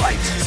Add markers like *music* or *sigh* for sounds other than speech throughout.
Fight!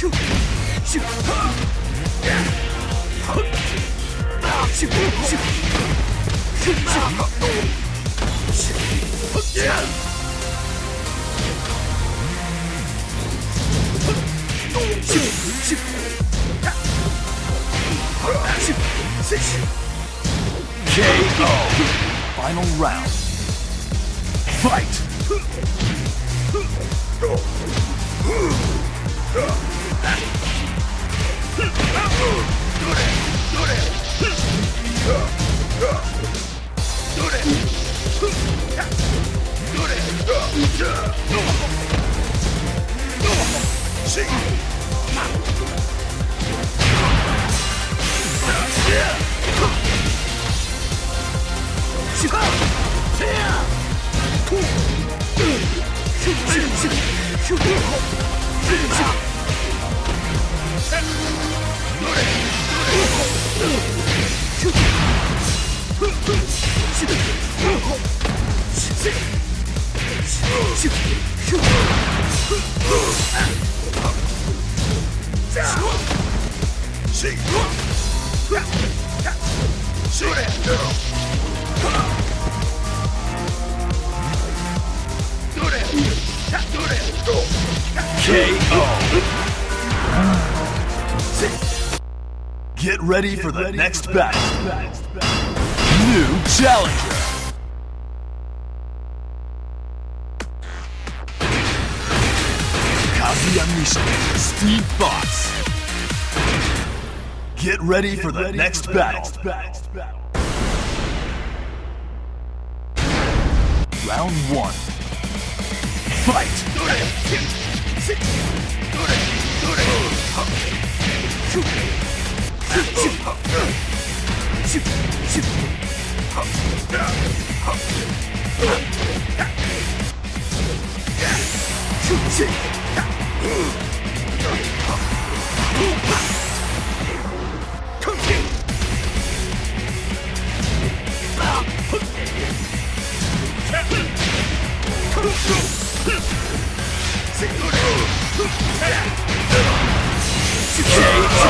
Shoot! KO. Final round. Fight! *laughs* KO. Get ready for the next battle. New challenger. Kazuya Mishima, Steve Fox. Get ready for the next battle. Round one. Fight! KO.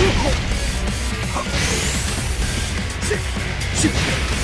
Oh! KO.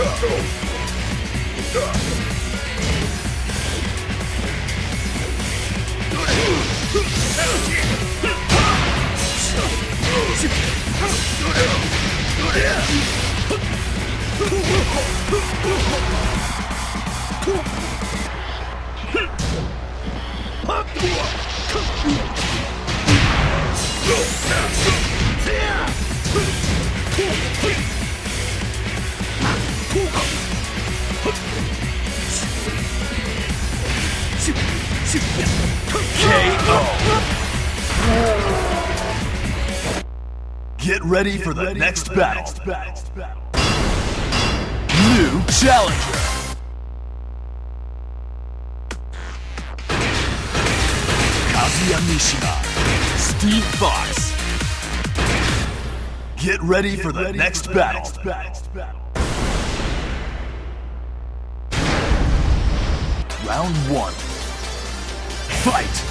Go! KO. Get ready for the next battle. New challenger. Kazuya Mishima. Steve Fox. Get ready for the next battle. Round one. Fight!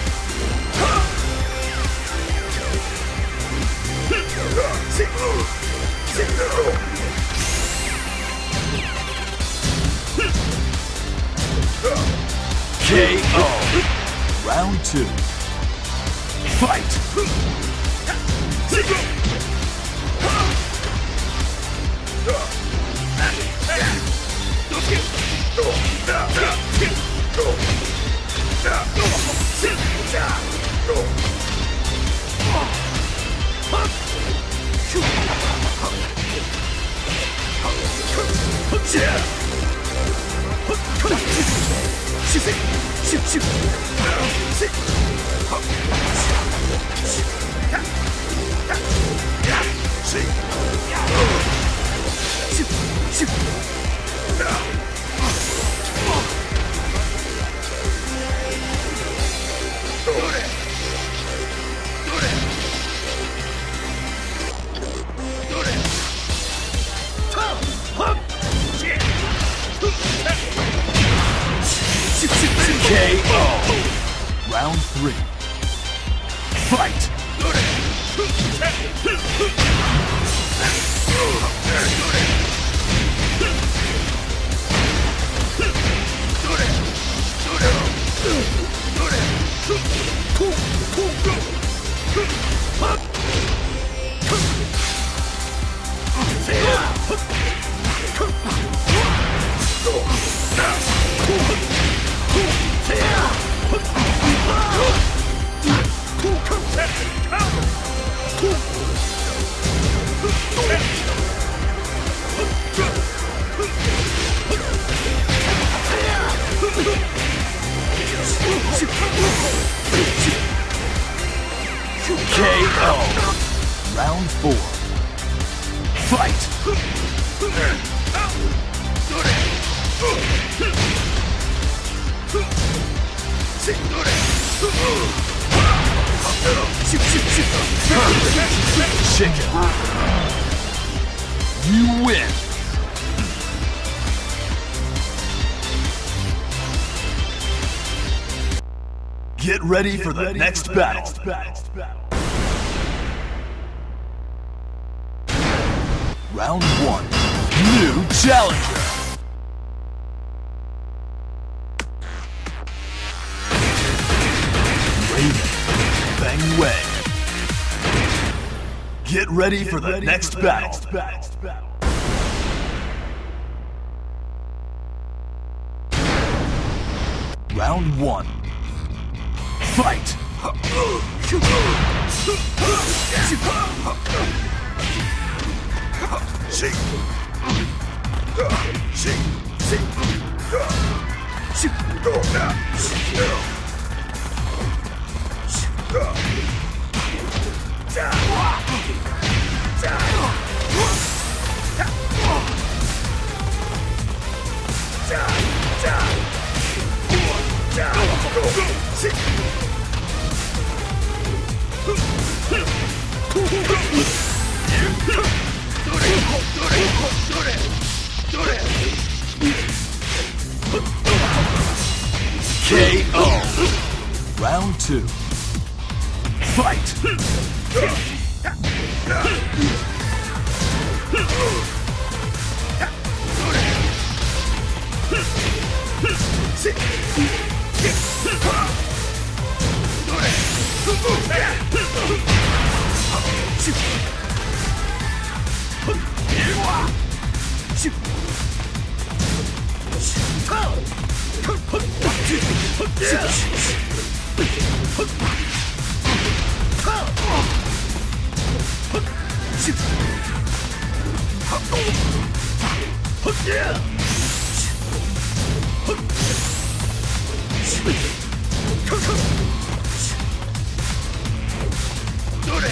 two. Fight! Round four. Fight! Chicken. You win. Get ready for the next battle. Round one. New challenger. Raven. Feng Wei. Get ready for the next battle. Round one. Fight! *gasps* *laughs* Huh! KO. Round two. Fight! どれ？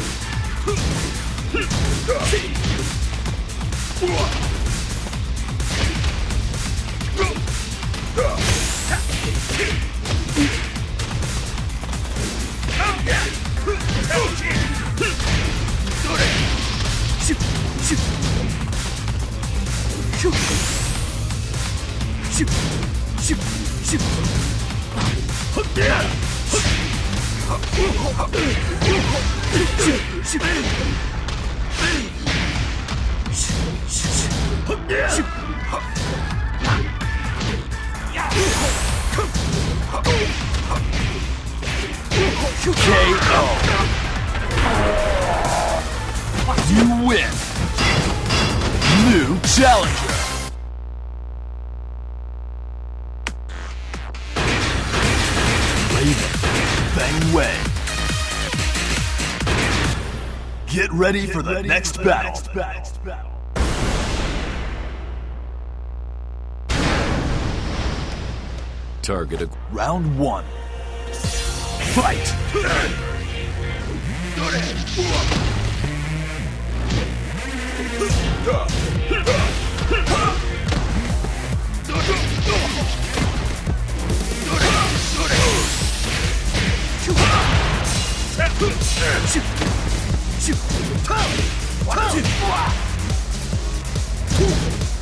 You win. New challenger. Raven. Feng Wei. Get ready for the next battle. Target Round one. Fight! *laughs* 去，跳，跳去，哇，去，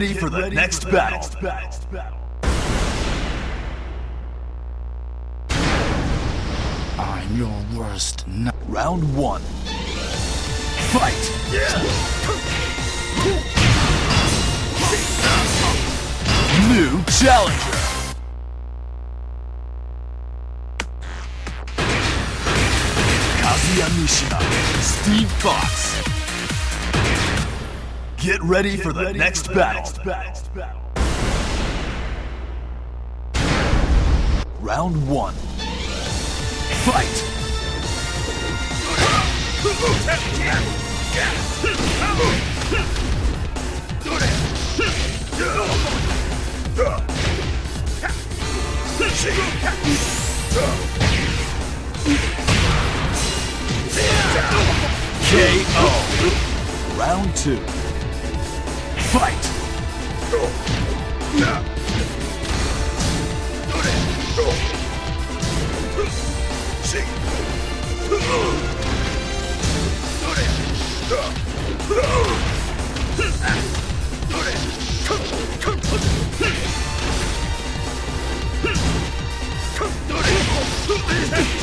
Get ready for the next battle. I'm your worst nightmare. Round one. Fight. New challenger. Kazuya Mishima, Steve Fox. Get ready for the next battle. Round one. Fight. KO. Round two. Fight! *laughs*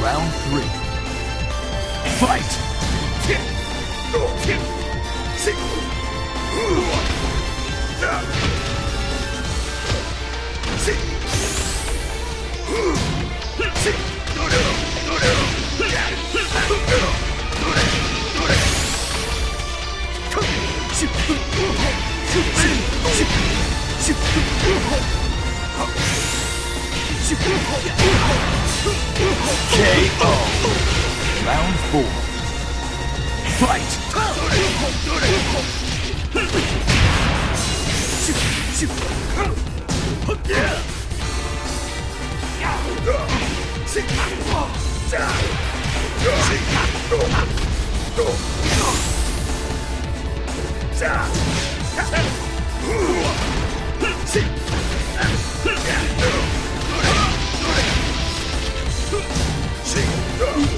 Round three. Fight. KO. Round four. Fight. *laughs*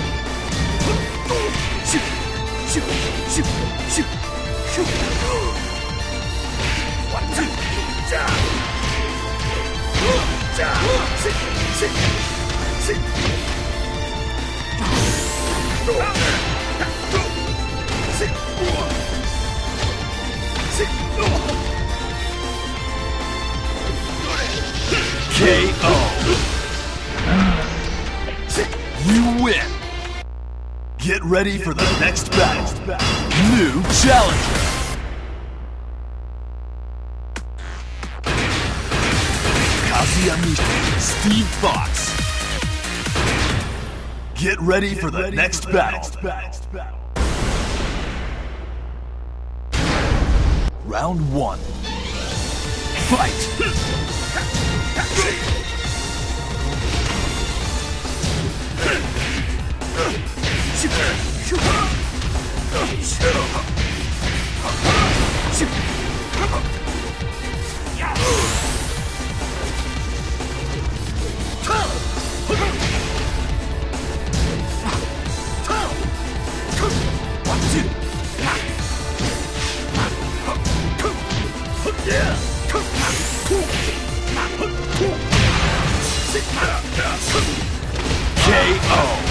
KO. You win. Get ready for the next battle. New challenger. Kazuyami Steve Fox. Get ready for the next battle. Round one. Fight. KO.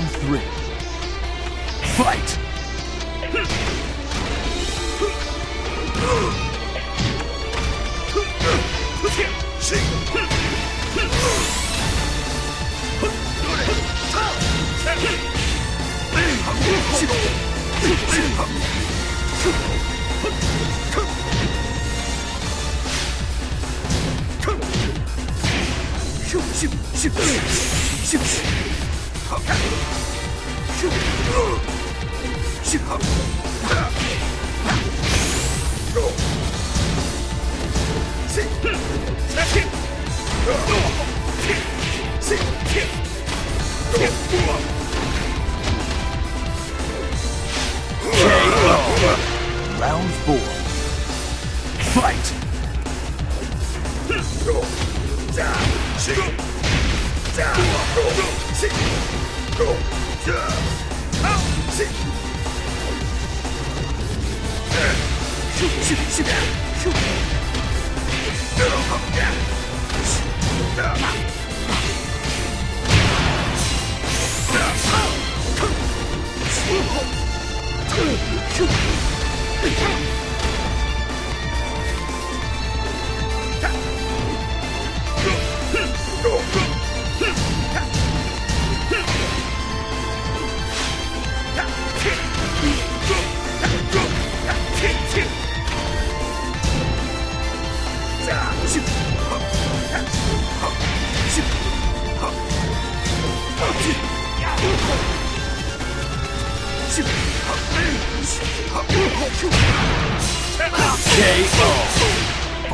Round three. Fight. KO.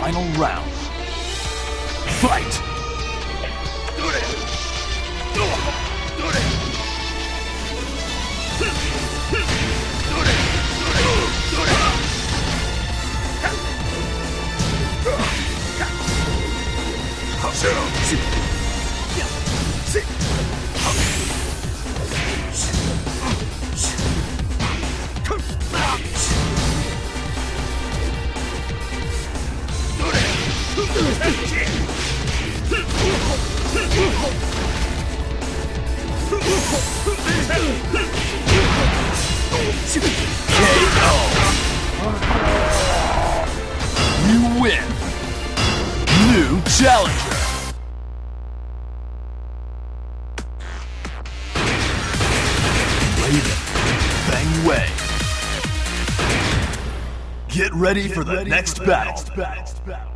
Final round. Fight. You win. New challenger. Raven Feng Wei. Get ready for the next battle.